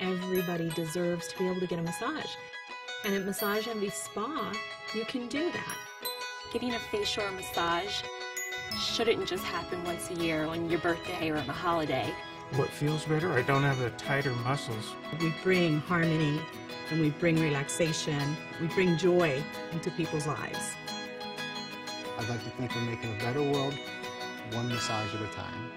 Everybody deserves to be able to get a massage. And at Massage Envy Spa, you can do that. Getting a facial or massage shouldn't just happen once a year on your birthday or on a holiday. What feels better? I don't have the tighter muscles. We bring harmony and we bring relaxation. We bring joy into people's lives. I'd like to think we're making a better world, one massage at a time.